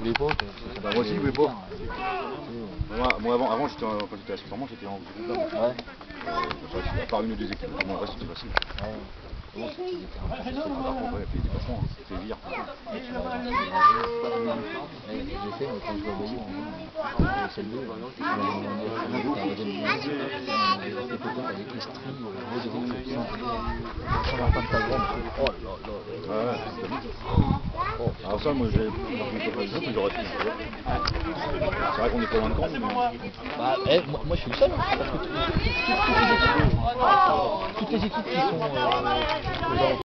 Voulais pas. Bah, moi aussi, je voulais pas. Moi, moi avant, avant j'étais, quand j'étais à j'étais en groupe. Ouais. Euh, part une ou deux équipes, bon, le reste c'était facile. Ouais. Oh, c'était Par contre, ouais, puis hein, vire. Ouais, J'ai fait, mais quand je vois Bayou, on c'est le la de ta. Oh là là. Ouais, ouais, c'était vite. Oh, alors ça, moi, j'ai. C'est vrai qu'on est pas loin de mais... Bah, eh, moi, je suis le seul, hein, toutes, les équipes, qui sont euh,